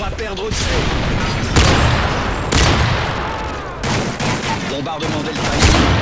On va perdre pied Bombardement Delta.